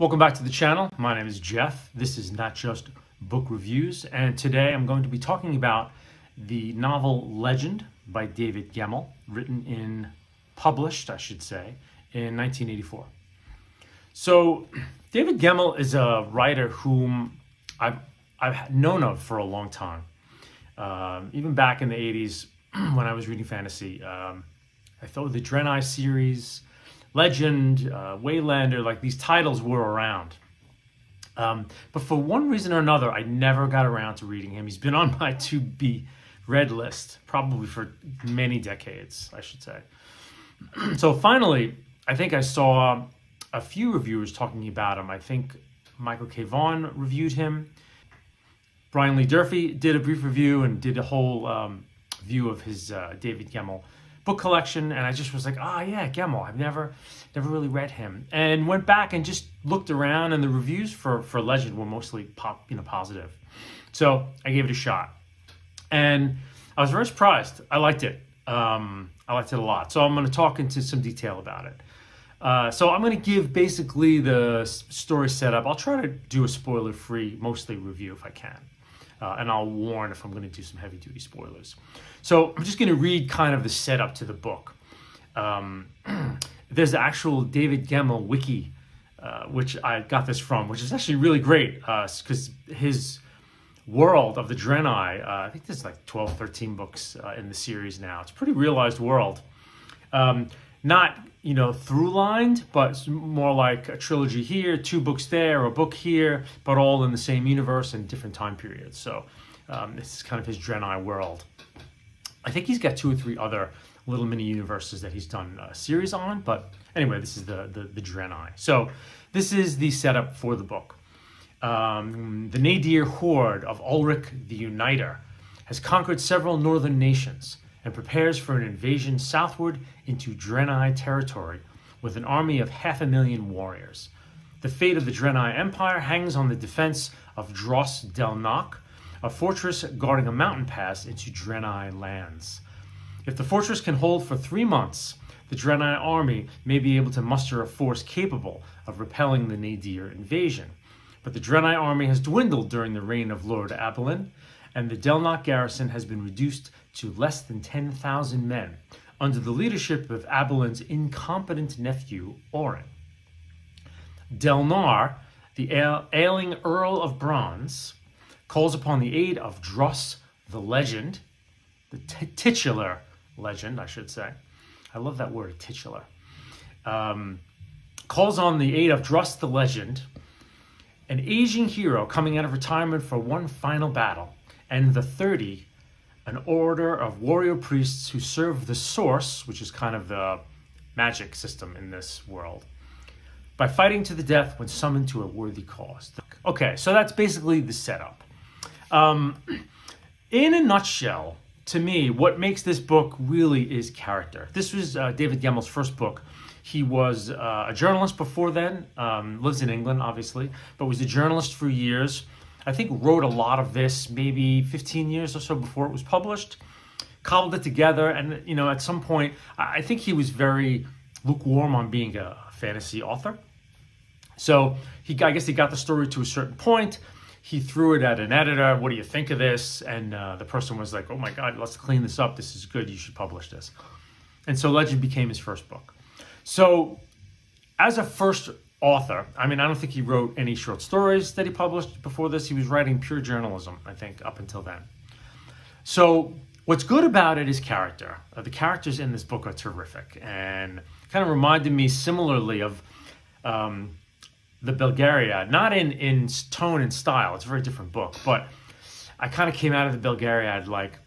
Welcome back to the channel. My name is Jeff. This is not just book reviews, and today I'm going to be talking about the novel Legend by David Gemmell, written in, published, I should say, in 1984. So, David Gemmell is a writer whom I've, I've known of for a long time. Um, even back in the 80s when I was reading fantasy, um, I thought the Drenai series, Legend, uh, Waylander, like these titles were around. Um, but for one reason or another, I never got around to reading him. He's been on my to be read list probably for many decades, I should say. so finally, I think I saw a few reviewers talking about him. I think Michael K. Vaughan reviewed him. Brian Lee Durfee did a brief review and did a whole um, view of his uh, David Gemmell book collection, and I just was like, ah, oh, yeah, Gemmell. I've never, never really read him, and went back and just looked around, and the reviews for for Legend were mostly pop, you know, positive. So I gave it a shot, and I was very surprised. I liked it. Um, I liked it a lot. So I'm going to talk into some detail about it. Uh, so I'm going to give basically the story setup. I'll try to do a spoiler-free, mostly review if I can. Uh, and I'll warn if I'm going to do some heavy duty spoilers. So I'm just going to read kind of the setup to the book. Um, there's the actual David Gemmell wiki, uh, which I got this from, which is actually really great because uh, his world of the Drenai, uh, I think there's like 12, 13 books uh, in the series now. It's a pretty realized world. Um, not you know through lined but more like a trilogy here two books there a book here but all in the same universe and different time periods. So um, this is kind of his Drenai world. I think he's got two or three other little mini universes that he's done a series on but anyway this is the the, the so this is the setup for the book. Um, the Nadir horde of Ulric the Uniter has conquered several northern nations and prepares for an invasion southward into Drenai territory with an army of half a million warriors. The fate of the Drenai Empire hangs on the defense of Dros Delnoch, a fortress guarding a mountain pass into Drenai lands. If the fortress can hold for three months, the Drenai army may be able to muster a force capable of repelling the Nadir invasion. But the Drenai army has dwindled during the reign of Lord Abalayn, and the Delnoch garrison has been reduced to less than 10,000 men under the leadership of Abalayn's incompetent nephew, Orrin. Delnar, the ailing Earl of Bronze, calls upon the aid of Druss the Legend, the titular legend, I should say. I love that word, titular. Um, calls on the aid of Druss the Legend, an aging hero coming out of retirement for one final battle and the 30, an order of warrior priests who serve the source, which is kind of the magic system in this world, by fighting to the death when summoned to a worthy cause. Okay, so that's basically the setup. Um, in a nutshell, to me, what makes this book really is character. This was uh, David Gemmell's first book. He was uh, a journalist before then, um, lives in England, obviously, but was a journalist for years. I think wrote a lot of this maybe 15 years or so before it was published, cobbled it together, and you know at some point I think he was very lukewarm on being a fantasy author. So he, I guess, he got the story to a certain point. He threw it at an editor. What do you think of this? And uh, the person was like, "Oh my God, let's clean this up. This is good. You should publish this." And so Legend became his first book. So, as a first author. I mean, I don't think he wrote any short stories that he published before this. He was writing pure journalism, I think, up until then. So, what's good about it is character. Uh, the characters in this book are terrific and kind of reminded me similarly of um, the Belgariad, not in, in tone and style. It's a very different book, but I kind of came out of the Belgariad like,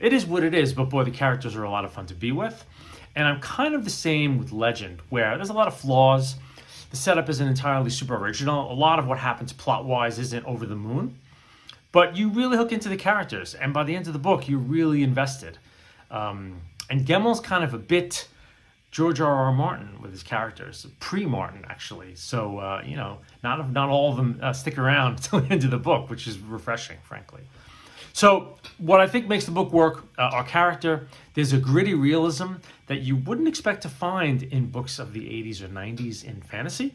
it is what it is, but boy, the characters are a lot of fun to be with. And I'm kind of the same with Legend, where there's a lot of flaws the setup isn't entirely super original. A lot of what happens plot wise isn't over the moon. But you really hook into the characters, and by the end of the book, you're really invested. Um, and Gemmell's kind of a bit George R. R. Martin with his characters, pre-Martin actually. So uh, you know, not not all of them uh, stick around until the end of the book, which is refreshing, frankly. So, what I think makes the book work, uh, our character, there's a gritty realism that you wouldn't expect to find in books of the 80s or 90s in fantasy.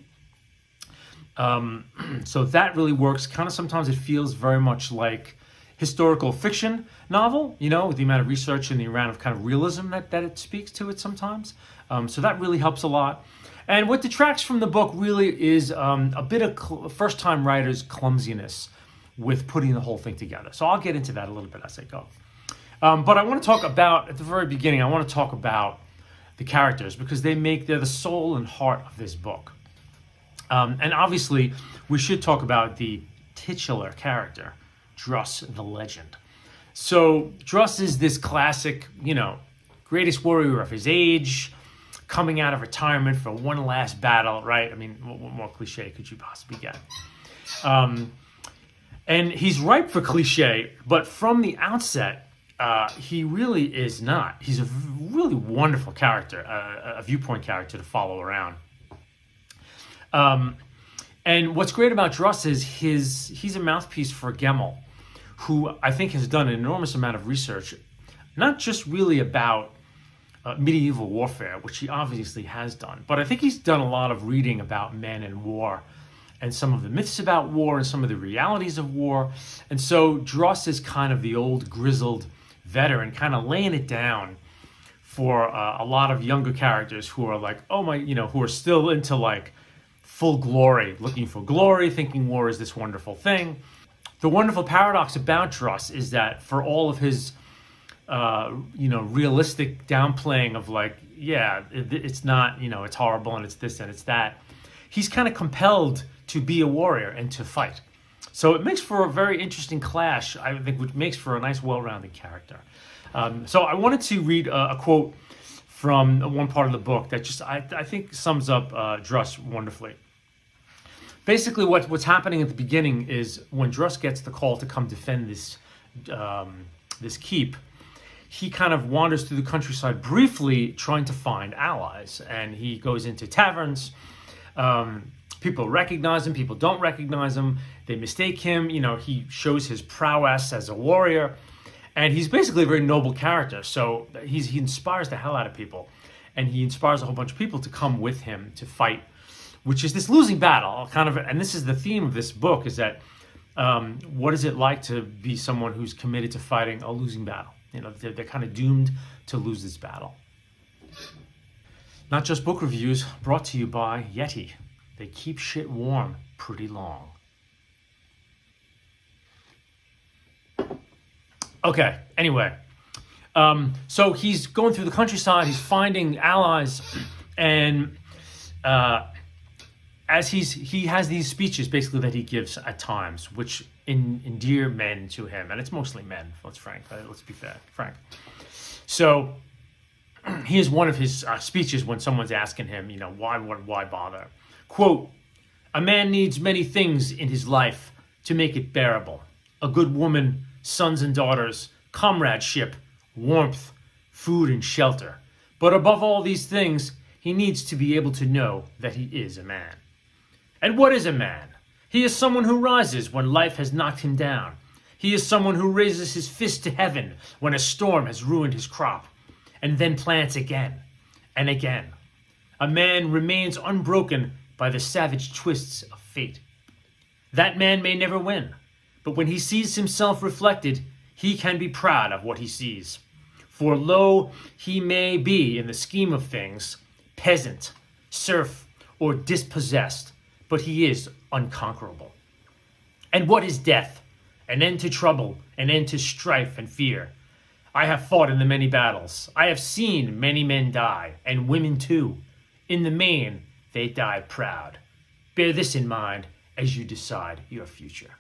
Um, so that really works. Kind of sometimes it feels very much like historical fiction novel, you know, with the amount of research and the amount of kind of realism that, that it speaks to it sometimes. Um, so that really helps a lot. And what detracts from the book really is um, a bit of first time writer's clumsiness with putting the whole thing together. So I'll get into that a little bit as I go. Um, but I want to talk about, at the very beginning, I want to talk about the characters because they make, they're the soul and heart of this book. Um, and obviously, we should talk about the titular character, Druss the Legend. So, Druss is this classic, you know, greatest warrior of his age, coming out of retirement for one last battle, right? I mean, what, what more cliche could you possibly get? Um, and he's ripe for cliche, but from the outset, uh, he really is not. He's a really wonderful character, uh, a viewpoint character to follow around. Um, and what's great about Druss is his he's a mouthpiece for Gemmell, who I think has done an enormous amount of research, not just really about uh, medieval warfare, which he obviously has done, but I think he's done a lot of reading about men and war and some of the myths about war and some of the realities of war. And so Druss is kind of the old grizzled veteran, kind of laying it down for uh, a lot of younger characters who are like, oh my, you know, who are still into like full glory, looking for glory, thinking war is this wonderful thing. The wonderful paradox about Druss is that for all of his, uh, you know, realistic downplaying of like, yeah, it, it's not, you know, it's horrible and it's this and it's that, he's kind of compelled to be a warrior and to fight. So it makes for a very interesting clash, I think, which makes for a nice, well rounded character. Um, so I wanted to read a, a, quote from one part of the book that just, I, I think, sums up uh, Druss wonderfully. Basically, what, what's happening at the beginning is when Druss gets the call to come defend this, um, this keep, he kind of wanders through the countryside briefly trying to find allies. And he goes into taverns. Um, people recognize him, people don't recognize him, they mistake him. You know, he shows his prowess as a warrior, and he's basically a very noble character. So he's, he inspires the hell out of people, and he inspires a whole bunch of people to come with him to fight, which is this losing battle. Kind of, and this is the theme of this book: is that um, what is it like to be someone who's committed to fighting a losing battle? You know, they're, they're kind of doomed to lose this battle. Not just book reviews, brought to you by Yeti. They keep shit warm pretty long. Okay, anyway. Um, so he's going through the countryside, he's finding allies, and uh, as he's he has these speeches basically that he gives at times, which in, endear men to him, and it's mostly men. Let's frank, let's be fair, frank. So here's one of his uh, speeches when someone's asking him, you know, why, why, why bother? Quote, a man needs many things in his life to make it bearable. A good woman, sons and daughters, comradeship, warmth, food and shelter. But above all these things, he needs to be able to know that he is a man. And what is a man? He is someone who rises when life has knocked him down. He is someone who raises his fist to heaven when a storm has ruined his crop, and then plants again and again. A man remains unbroken by the savage twists of fate. That man may never win, but when he sees himself reflected, he can be proud of what he sees. For lo, he may be, in the scheme of things, peasant, serf, or dispossessed, but he is unconquerable. And what is death? An end to trouble, an end to strife and fear. I have fought in the many battles. I have seen many men die, and women too. In the main, they die proud. Bear this in mind as you decide your future.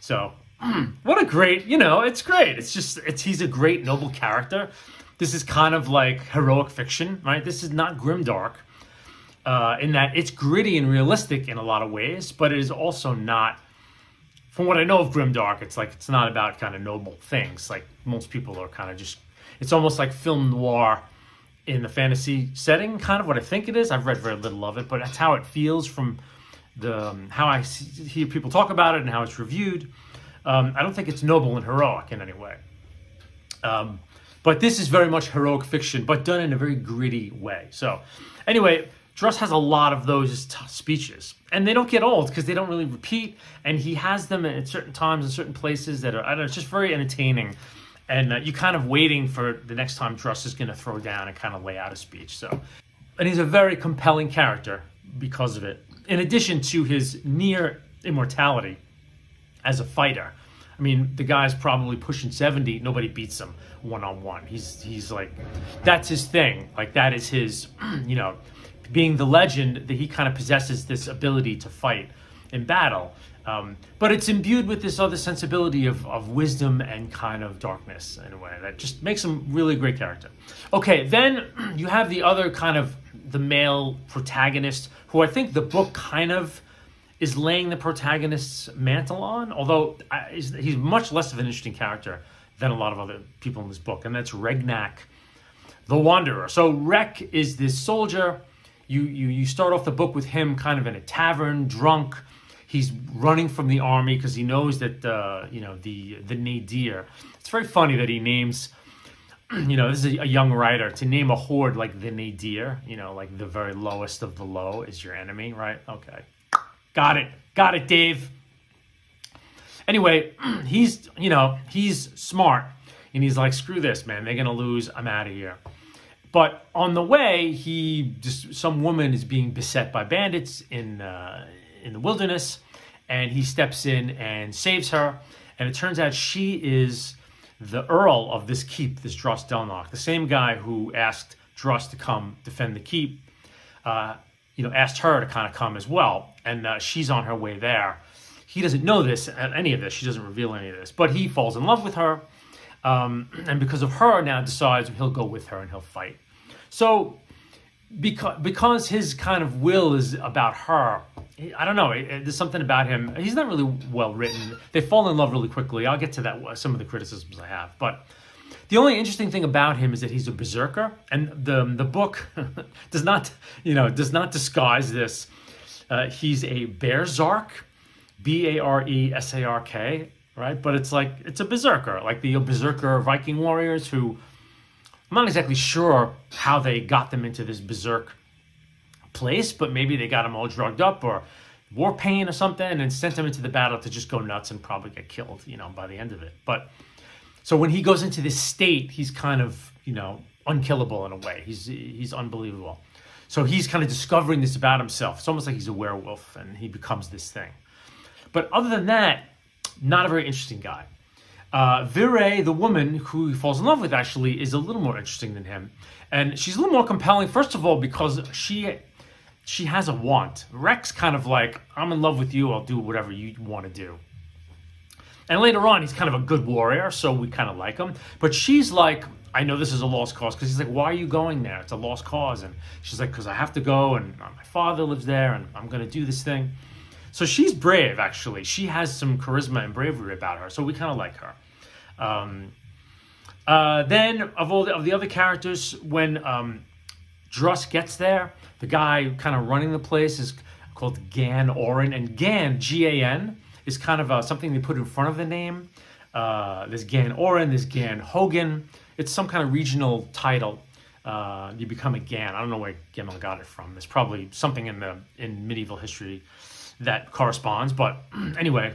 So, what a great, you know, it's great. It's just, it's he's a great, noble character. This is kind of like heroic fiction, right? This is not grimdark. Uh, in that it's gritty and realistic in a lot of ways, but it is also not. From what I know of grimdark, it's like it's not about kind of noble things. Like most people are kind of just. It's almost like film noir in the fantasy setting, kind of what I think it is. I've read very little of it, but that's how it feels from the um, how I see, hear people talk about it and how it's reviewed. Um, I don't think it's noble and heroic in any way. Um, but this is very much heroic fiction, but done in a very gritty way. So, anyway, Druss has a lot of those speeches, and they don't get old because they don't really repeat. And he has them at certain times and certain places that are I don't know. It's just very entertaining, and uh, you kind of waiting for the next time Druss is going to throw down and kind of lay out a speech. So, and he's a very compelling character because of it. In addition to his near immortality as a fighter. I mean, the guy's probably pushing 70. Nobody beats him one on one. He's he's like that's his thing. Like that is his, you know, being the legend that he kind of possesses this ability to fight in battle. Um, but it's imbued with this other sensibility of, of wisdom and kind of darkness in a way that just makes him really a great character. Okay, then you have the other kind of the male protagonist who I think the book kind of is laying the protagonist's mantle on, although he's much less of an interesting character than a lot of other people in this book, and that's Regnak the Wanderer. So Rek is this soldier. You, you you start off the book with him kind of in a tavern, drunk. He's running from the army because he knows that uh, you know the the nadir. It's very funny that he names, you know, this is a young writer to name a horde like the nadir. You know, like the very lowest of the low is your enemy, right? Okay, got it, got it, Dave. Anyway, he's you know he's smart and he's like, screw this, man. They're gonna lose. I'm out of here. But on the way, he just some woman is being beset by bandits in uh, in the wilderness, and he steps in and saves her. And it turns out she is the earl of this keep, this Dros Delnoch, the same guy who asked Druss to come defend the keep. Uh, you know, asked her to kind of come as well, and uh, she's on her way there. He doesn't know this, any of this. She doesn't reveal any of this, but he falls in love with her, um, and because of her, now decides he'll go with her and he'll fight. So, because because his kind of will is about her, I don't know. There's something about him. He's not really well written. They fall in love really quickly. I'll get to that. Some of the criticisms I have, but the only interesting thing about him is that he's a berserker, and the the book does not, you know, does not disguise this. Uh, he's a Baresark, B A R E S A R K, right? But it's like it's a berserker, like the berserker Viking warriors who I'm not exactly sure how they got them into this berserk place, but maybe they got them all drugged up or war pain or something and sent them into the battle to just go nuts and probably get killed, you know, by the end of it. But so when he goes into this state, he's kind of, you know, unkillable in a way. He's he's unbelievable. So he's kind of discovering this about himself. It's almost like he's a werewolf and he becomes this thing. But other than that, not a very interesting guy. Uh, Virae, the woman who he falls in love with, actually is a little more interesting than him, and she's a little more compelling. First of all, because she she has a want. Rek's kind of like, I'm in love with you. I'll do whatever you want to do. And later on, he's kind of a good warrior, so we kind of like him. But she's like, I know this is a lost cause because he's like, why are you going there? It's a lost cause. And she's like, because I have to go, and my father lives there, and I'm going to do this thing. So she's brave, actually. She has some charisma and bravery about her, so we kind of like her. Um, uh, then, of all the, of the other characters, when um, Druss gets there, the guy kind of running the place is called Gan Orrin, and Gan, G A N, is kind of uh, something they put in front of the name. Uh, there's Gan Orrin, there's Gan Hogun. It's some kind of regional title. Uh, you become a Gan. I don't know where Gemmell got it from. There's probably something in the in medieval history that corresponds. But anyway,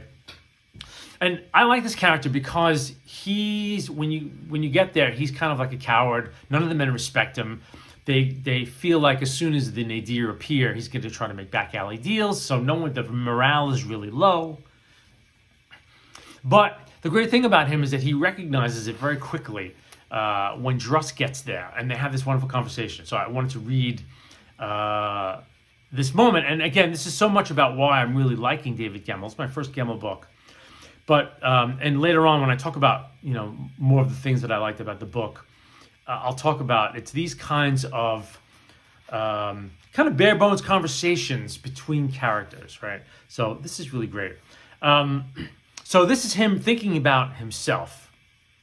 and I like this character because he's when you when you get there, he's kind of like a coward. None of the men respect him they they feel like as soon as the nadir appear, he's going to try to make back alley deals. So no one the morale is really low. But the great thing about him is that he recognizes it very quickly uh, when Druss gets there, and they have this wonderful conversation. So I wanted to read uh, this moment, and again, this is so much about why I'm really liking David Gemmell. It's my first Gemmell book. But um, and later on, when I talk about you know more of the things that I liked about the book, uh, I'll talk about. It's these kinds of um, kind of bare bones conversations between characters, right? So this is really great. Um, so this is him thinking about himself.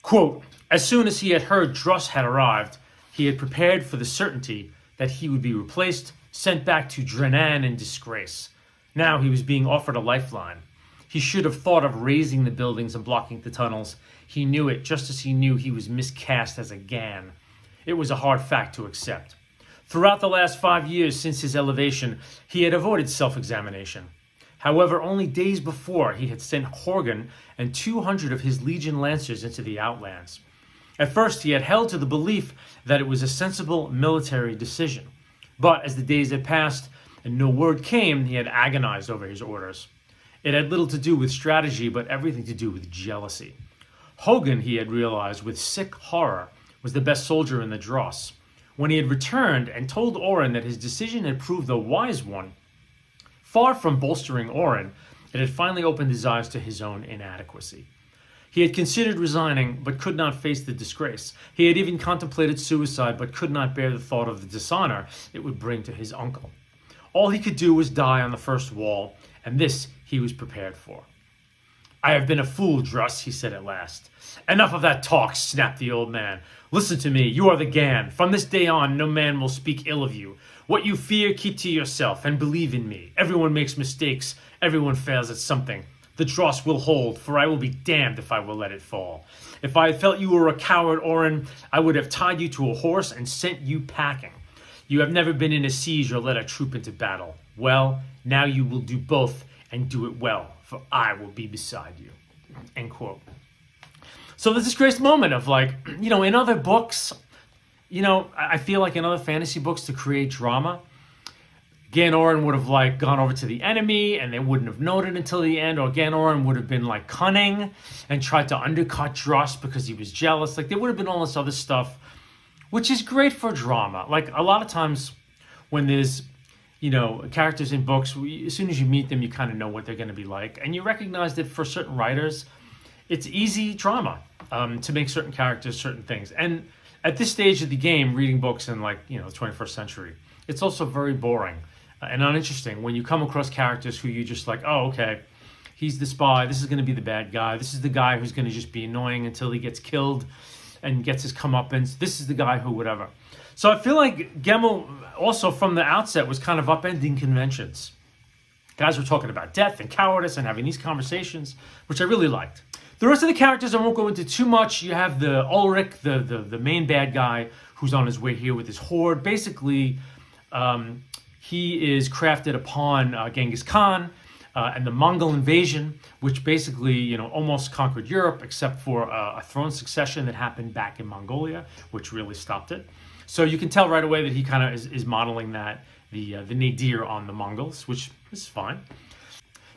Quote, as soon as he had heard Druss had arrived, he had prepared for the certainty that he would be replaced, sent back to Drenan in disgrace. Now he was being offered a lifeline. He should have thought of razing the buildings and blocking the tunnels. He knew it just as he knew he was miscast as a Gan. It was a hard fact to accept. Throughout the last five years since his elevation, he had avoided self examination. However, only days before, he had sent Hogun and 200 of his Legion Lancers into the Outlands. At first, he had held to the belief that it was a sensible military decision. But as the days had passed and no word came, he had agonized over his orders. It had little to do with strategy, but everything to do with jealousy. Hogun, he had realized with sick horror, was the best soldier in the Dros. When he had returned and told Orrin that his decision had proved a wise one, far from bolstering Orrin, it had finally opened his eyes to his own inadequacy. He had considered resigning, but could not face the disgrace. He had even contemplated suicide, but could not bear the thought of the dishonor it would bring to his uncle. All he could do was die on the first wall, and this he was prepared for. I have been a fool, Druss, he said at last. Enough of that talk, snapped the old man. Listen to me, you are the Gan. From this day on, no man will speak ill of you. What you fear, keep to yourself, and believe in me. Everyone makes mistakes, everyone fails at something. The Dros will hold, for I will be damned if I will let it fall. If I felt you were a coward, Orrin, I would have tied you to a horse and sent you packing. You have never been in a siege or led a troop into battle. Well, now you will do both and do it well, for I will be beside you. End quote. So there's this great moment of like, you know, in other books, you know, I feel like in other fantasy books to create drama, Gan Orrin would have like gone over to the enemy and they wouldn't have known it until the end, or Gan Orrin would have been like cunning and tried to undercut Druss because he was jealous. Like there would have been all this other stuff, which is great for drama. Like a lot of times when there's you know characters in books, as soon as you meet them, you kind of know what they're going to be like, and you recognize that for certain writers, it's easy drama um, to make certain characters certain things. And at this stage of the game, reading books in like you know the 21st century, it's also very boring and uninteresting when you come across characters who you just like, oh, okay, he's the spy. This is going to be the bad guy. This is the guy who's going to just be annoying until he gets killed and gets his comeuppance. This is the guy who, whatever. So I feel like Gemmell also from the outset was kind of upending conventions. Guys were talking about death and cowardice and having these conversations, which I really liked. The rest of the characters I won't go into too much. You have the Ulric, the, the, the main bad guy, who's on his way here with his horde. Basically, um, he is crafted upon uh, Genghis Khan uh, and the Mongol invasion, which basically, you know, almost conquered Europe, except for uh, a throne succession that happened back in Mongolia, which really stopped it. So you can tell right away that he kind of is, is, modeling that the uh, the nadir on the Mongols, which is fine.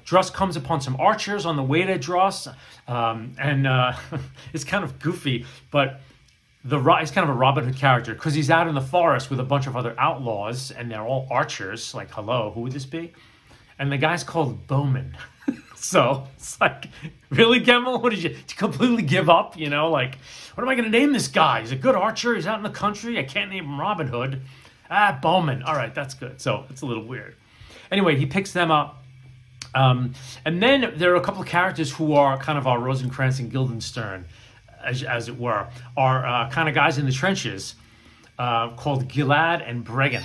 Druss comes upon some archers on the way to Dros, um, and uh, it's kind of goofy, but the he's kind of a Robin Hood character because he's out in the forest with a bunch of other outlaws and they're all archers. Like, hello, who would this be? And the guy's called Bowman. so it's like, really, Gemmell? What did you, did you completely give up? You know, like, what am I going to name this guy? He's a good archer. He's out in the country. I can't name him Robin Hood. Ah, Bowman. All right, that's good. So it's a little weird. Anyway, he picks them up. Um, and then there are a couple of characters who are kind of our Rosencrantz and Guildenstern as, as it were, are uh, kind of guys in the trenches uh, called Gilad and Bregan.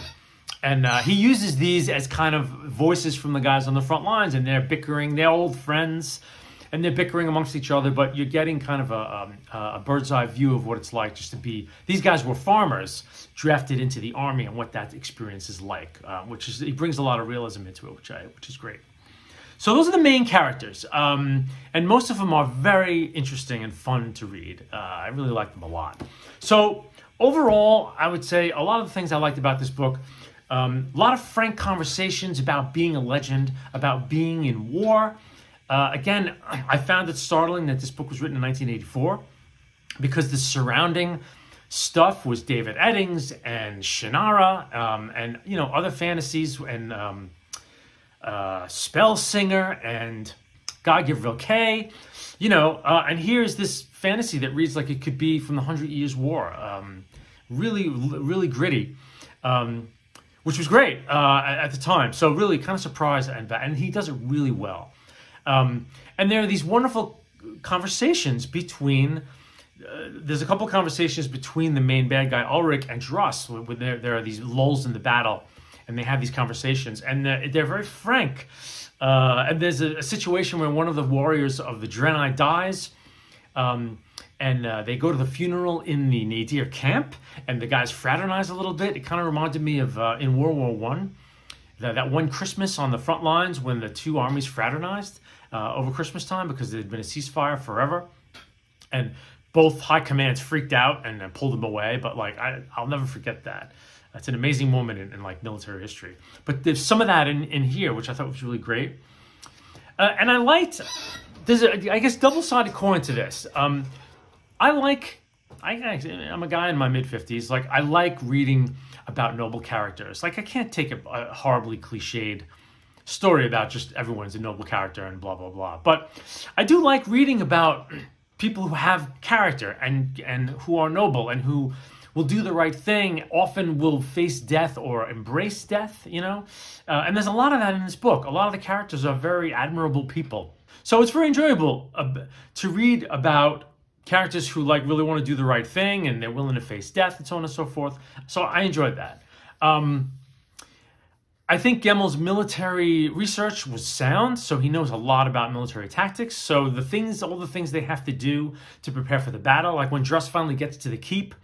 And uh, he uses these as kind of voices from the guys on the front lines, and they're bickering. They're old friends, and they're bickering amongst each other. But you're getting kind of a, um, a bird's eye view of what it's like just to be. These guys were farmers drafted into the army, and what that experience is like, uh, which is he brings a lot of realism into it, which I which is great. So those are the main characters, um, and most of them are very interesting and fun to read. Uh, I really like them a lot. So overall, I would say a lot of the things I liked about this book. Um, a lot of frank conversations about being a legend, about being in war. Uh, again, I found it startling that this book was written in 1984 because the surrounding stuff was David Eddings and Shannara um, and you know other fantasies and um, uh, Spell Singer and Guy Gavriel Kay. You know, uh, and here's this fantasy that reads like it could be from the Hundred Years' War. Um, really, really gritty, um, which was great uh, at, the time. So really, kind of surprised and and he does it really well. Um, and there are these wonderful conversations between. Uh, there's a couple conversations between the main bad guy Ulric and Druss, when there, there are these lulls in the battle and they have these conversations, and they're, they're very frank. Uh, and there's a, a, situation where one of the warriors of the Drenai dies, um, and uh, they go to the funeral in the Nadir camp, and the guys fraternize a little bit. It kind of reminded me of uh, in World War One, that, one Christmas on the front lines when the two armies fraternized uh, over Christmas time because there had been a ceasefire forever, and both high commands freaked out and, and pulled them away. But like I, I'll never forget that. That's an amazing moment in, in like military history. But there's some of that in, in here, which I thought was really great. Uh, and I liked there's a, I guess double sided coin to this. Um, I like I, I'm a guy in my mid 50s. Like I like reading about noble characters. Like I can't take a, a horribly cliched story about just everyone's a noble character and blah blah blah. But I do like reading about people who have character and and who are noble and who will do the right thing, often will face death or embrace death, you know? Uh, and there's a lot of that in this book. A lot of the characters are very admirable people. So it's very enjoyable uh, to read about characters who like really want to do the right thing and they're willing to face death and so on and so forth. So I enjoyed that. Um, I think Gemmell's military research was sound, so he knows a lot about military tactics. So the things, all the things they have to do to prepare for the battle, like when Druss finally gets to the keep,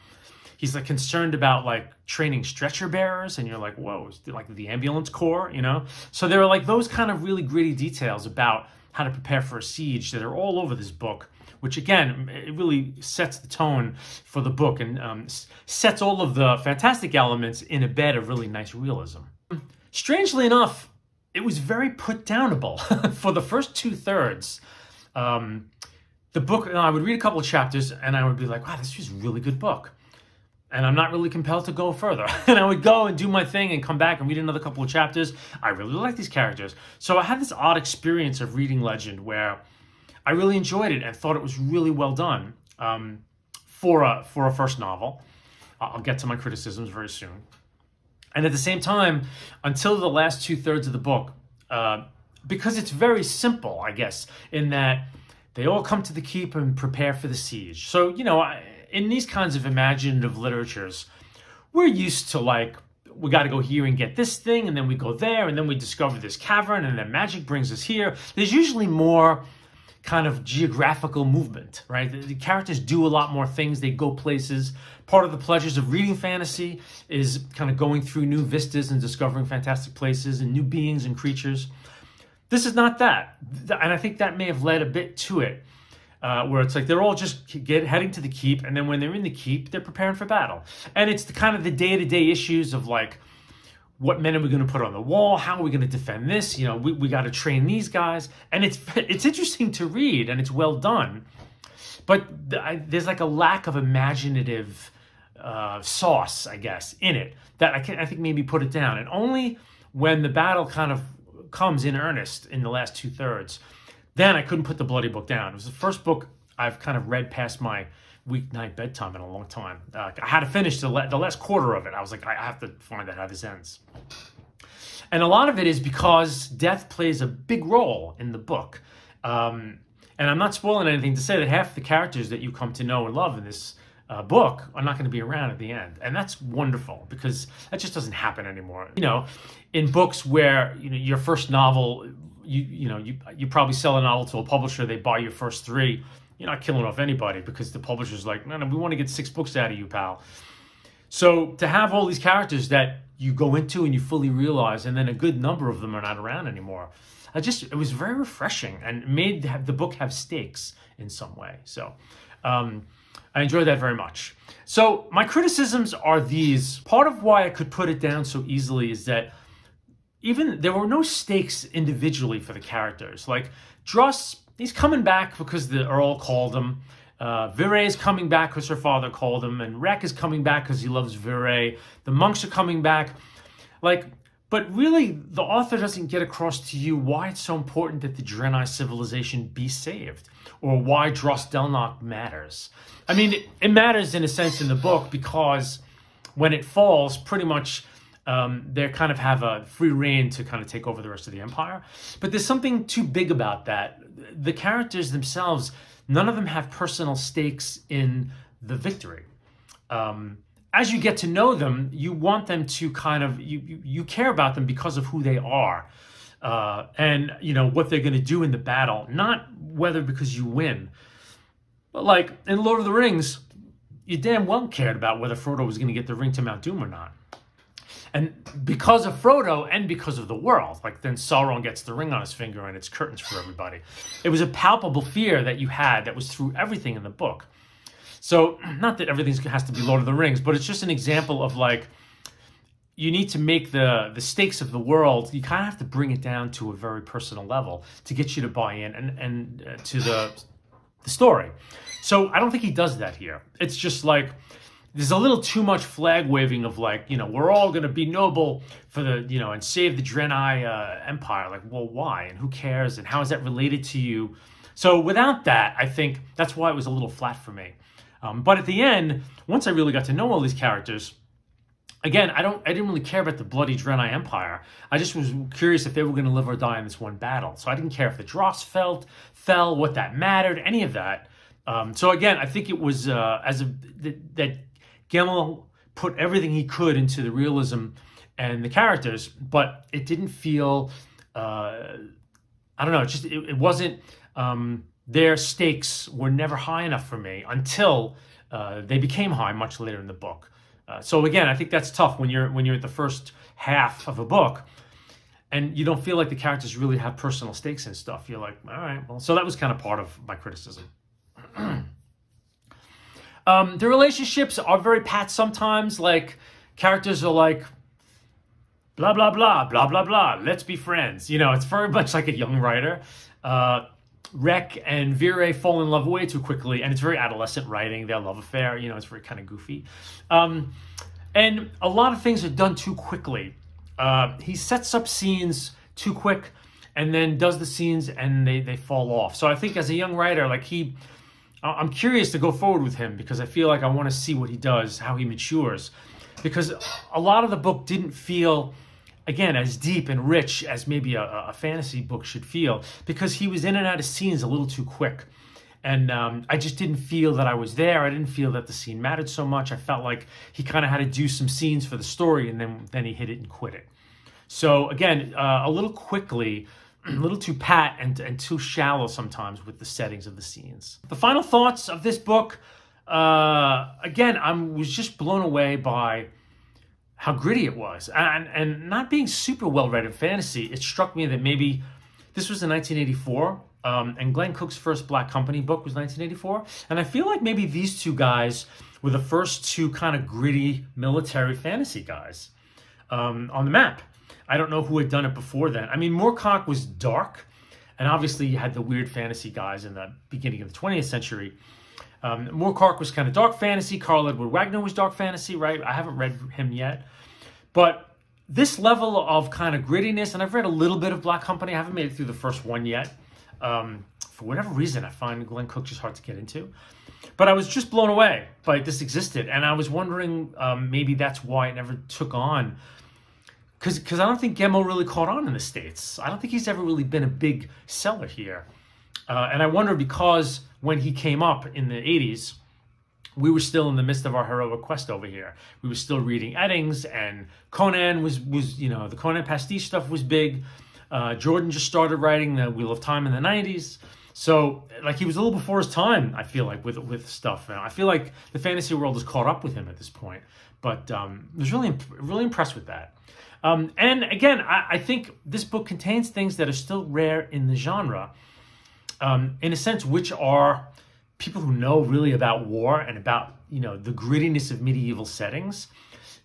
he's like concerned about like training stretcher bearers, and you're like, whoa, like the ambulance corps, you know? So there are like those kind of really gritty details about how to prepare for a siege that are all over this book which again, it really sets the tone for the book and um, sets all of the fantastic elements in a bed of really nice realism. Strangely enough, it was very put downable for the first two thirds. Um, the book, and I would read a couple of chapters and I would be like, wow, this is a really good book. And I'm not really compelled to go further. and I would go and do my thing and come back and read another couple of chapters. I really like these characters. So I had this odd experience of reading Legend where I really enjoyed it and thought it was really well done um, for a for a first novel. I'll get to my criticisms very soon. And at the same time, until the last two thirds of the book, uh, because it's very simple, I guess, in that they all come to the keep and prepare for the siege. So you know, in these kinds of imaginative literatures, we're used to like we got to go here and get this thing, and then we go there, and then we discover this cavern, and then magic brings us here. There's usually more kind of geographical movement, right? The, the, characters do a lot more things, they go places. Part of the pleasures of reading fantasy is kind of going through new vistas and discovering fantastic places and new beings and creatures. This is not that. And I think that may have led a bit to it. Uh, where it's like they're all just get heading to the keep, and then when they're in the keep, they're preparing for battle. And it's the kind of the day to day issues of like, what men are we going to put on the wall? How are we going to defend this? You know, we, we got to train these guys. And it's it's interesting to read and it's well done. But I, there's like a lack of imaginative uh, sauce, I guess, in it that I, can, I think maybe put it down. And only when the battle kind of comes in earnest in the last two thirds, then I couldn't put the bloody book down. It was the first book I've kind of read past my weeknight bedtime in a long time. Uh, I had to finish the, the last quarter of it. I was like, I have to find out how this ends. And a lot of it is because death plays a big role in the book. Um, and I'm not spoiling anything to say that half the characters that you come to know and love in this uh, book are not going to be around at the end, and that's wonderful because that just doesn't happen anymore. You know, in books where you know your first novel, you you know you you probably sell a novel to a publisher, they buy your first three, you're not killing off anybody because the publisher's like, no, no, we want to get six books out of you, pal. So to have all these characters that you go into and you fully realize, and then a good number of them are not around anymore. I just it was very refreshing and made the book have stakes in some way. So um, I enjoyed that very much. So my criticisms are these. Part of why I could put it down so easily is that even there were no stakes individually for the characters. Like Druss he's coming back because the Earl called him. Uh, Virae is coming back because her father called him, and Rek is coming back because he loves Virae. The monks are coming back. Like, but really, the author doesn't get across to you why it's so important that the Drenai civilization be saved, or why Dros Delnoch matters. I mean, it, it matters in a sense in the book because when it falls, pretty much um, they kind of have a free reign to kind of take over the rest of the empire. But there's something too big about that. The characters themselves, none of them have personal stakes in the victory. Um, as you get to know them, you want them to kind of you you, you care about them because of who they are. Uh, and you know what they're going to do in the battle, not whether because you win. But like in Lord of the Rings, you damn well cared about whether Frodo was going to get the ring to Mount Doom or not. And because of Frodo and because of the world, like then Sauron gets the ring on his finger and it's curtains for everybody. It was a palpable fear that you had that was through everything in the book. So, not that everything has to be Lord of the Rings, but it's just an example of like, you need to make the the stakes of the world. You kind of have to bring it down to a very personal level to get you to buy in and and uh, to the the story. So I don't think he does that here. It's just like there's a little too much flag waving of like, you know, we're all going to be noble for the, you know, and save the Drenai uh, Empire. Like, well, why? And who cares? And how is that related to you? So without that, I think that's why it was a little flat for me. Um, but at the end, once I really got to know all these characters, again, I don't, I didn't really care about the bloody Drenai Empire. I just was curious if they were going to live or die in this one battle. So I didn't care if the Dros felt fell, what that mattered, any of that. Um, so again, I think it was uh, as a that Gemmell put everything he could into the realism and the characters, but it didn't feel. Uh, I don't know. It just it, it wasn't. Um, their stakes were never high enough for me until uh, they became high much later in the book. Uh, so again, I think that's tough when you're when you're at the first half of a book, and you don't feel like the characters really have personal stakes and stuff. You're like, all right, well, so that was kind of part of my criticism. um, the relationships are very pat sometimes. Like characters are like, blah blah blah blah blah blah. Let's be friends. You know, it's very much like a young writer. Uh, Rek and Virae fall in love way too quickly, and it's very adolescent writing. Their love affair, you know, it's very kind of goofy, um, and a lot of things are done too quickly. Uh, he sets up scenes too quick, and then does the scenes, and they they fall off. So I think as a young writer, like he, I'm curious to go forward with him because I feel like I want to see what he does, how he matures, because a lot of the book didn't feel again as deep and rich as maybe a, a, fantasy book should feel because he was in and out of scenes a little too quick. And um, i just didn't feel that i was there. I didn't feel that the scene mattered so much. I felt like he kind of had to do some scenes for the story and then then he hit it and quit it. So again uh, a little quickly a little too pat and, and too shallow sometimes with the settings of the scenes the final thoughts of this book uh, again i was just blown away by how gritty it was. And, and not being super well read in fantasy, it struck me that maybe this was in 1984. Um, and Glenn Cook's first Black Company book was 1984. And I feel like maybe these two guys were the first two kind of gritty military fantasy guys um, on the map. I don't know who had done it before then. I mean, Moorcock was dark, and obviously you had the weird fantasy guys in the beginning of the 20th century. Um, Moorcock was kind of dark fantasy. Karl Edward Wagner was dark fantasy, right? I haven't read him yet. But this level of kind of grittiness, and I've read a little bit of Black Company. I haven't made it through the first one yet. Um, for whatever reason, I find Glenn Cook just hard to get into. But I was just blown away by this existed, and I was wondering um, maybe that's why it never took on. Because because I don't think Gemmell really caught on in the States. I don't think he's ever really been a big seller here. Uh, and I wonder because when he came up in the 80s, we were still in the midst of our heroic quest over here. We were still reading Eddings, and Conan was was you know the Conan pastiche stuff was big. Uh, Jordan just started writing the Wheel of Time in the '90s, so like he was a little before his time. I feel like with with stuff. And I feel like the fantasy world has caught up with him at this point. But um, I was really really impressed with that. Um, and again, I, I think this book contains things that are still rare in the genre um, in a sense, which are people who know really about war and about you know the grittiness of medieval settings,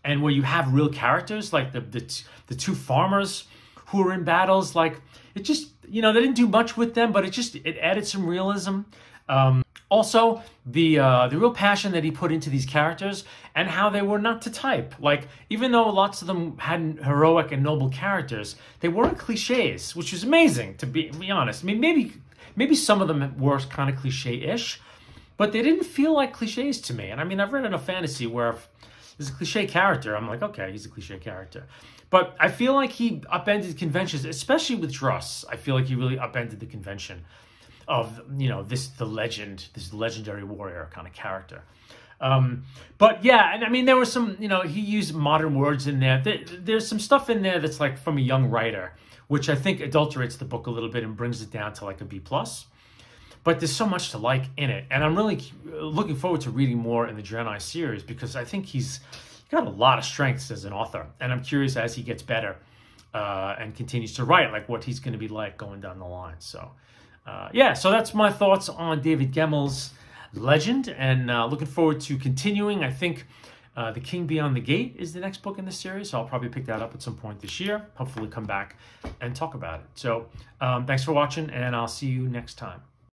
and where you have real characters like the the, the two farmers who are in battles. Like it just you know they didn't do much with them, but it just it added some realism. Um, also, the uh, the real passion that he put into these characters and how they were not to type. Like even though lots of them had heroic and noble characters, they weren't cliches, which was amazing to be, be honest. I mean, maybe maybe some of them were kind of cliche-ish, but they didn't feel like cliches to me. And I mean, I've read in a fantasy where there's a cliche character. I'm like, okay, he's a cliche character. But I feel like he upended conventions, especially with Druss. I feel like he really upended the convention of, you know, this, the legend, this legendary warrior kind of character. Um, but yeah, and I mean, there was some, you know, he used modern words in there. there. There's some stuff in there that's like from a young writer which I think adulterates the book a little bit and brings it down to like a B plus. but there's so much to like in it, and I'm really looking forward to reading more in the Drenai series because I think he's got a lot of strengths as an author, and I'm curious as he gets better uh, and continues to write, like what he's going to be like going down the line. So, uh, yeah, so that's my thoughts on David Gemmell's Legend, and uh, looking forward to continuing. I think uh, The King Beyond the Gate is the next book in the series, so I'll probably pick that up at some point this year. Hopefully, come back and talk about it. So, um, thanks for watching, and I'll see you next time.